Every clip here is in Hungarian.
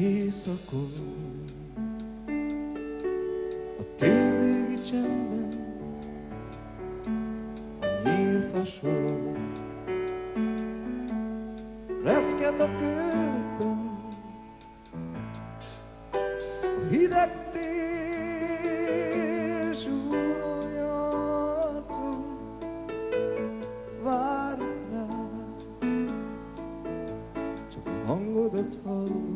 éjszakon, a téli csendben, a nyírfasor, reszket a kőben, a hideg rád, csak a hangodat hallom.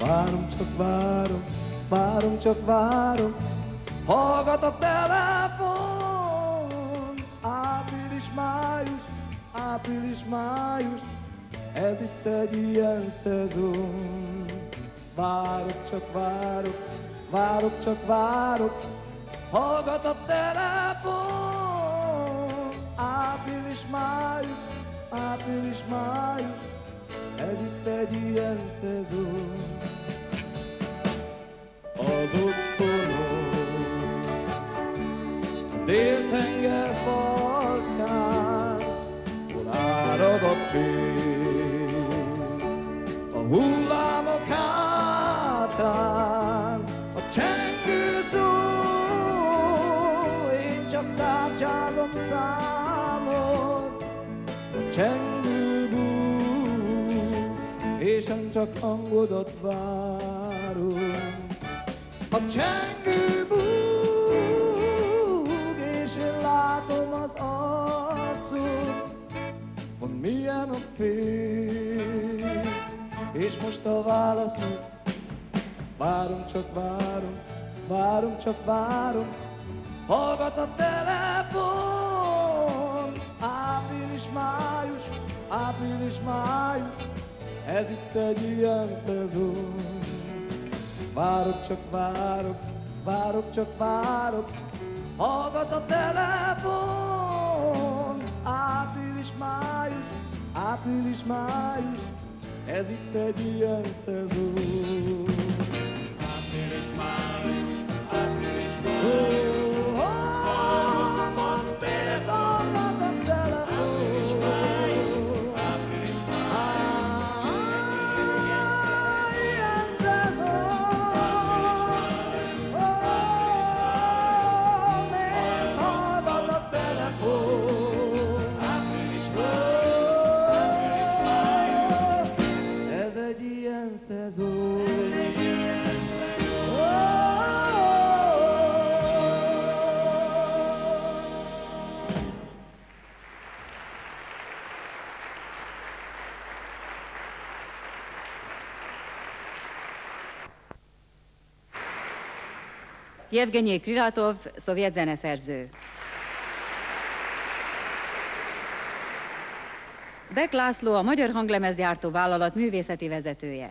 Várom, csak várom, várom, csak várom, hallgat a telefon. Április, május, április, május, ez itt egy ilyen szezon. Várok, csak várok, várok, csak várok, hallgat a telefon. Április, május, április, május, ez itt egy ilyen szezon. A déltenger partján, hol árad a fény, a hullámok hátán, a csengő szó, én csak tárcsázom számot, a csengő búg, és én csak hangodat várom. A csengő búg, az arcod, hogy milyen a fény, és most a válaszod, várom, csak várom, várom, csak várom, hallgat a telefon, április, május, április, május, ez itt egy ilyen szezon. Várok, csak várok, várok, csak várok, hallgat a telefon. Április, május, április, május, ez itt egy ilyen szezon. Április, Jevgenyi Krilatov, szovjet zeneszerző. Beck László, a Magyar Hanglemezgyártó Vállalat művészeti vezetője.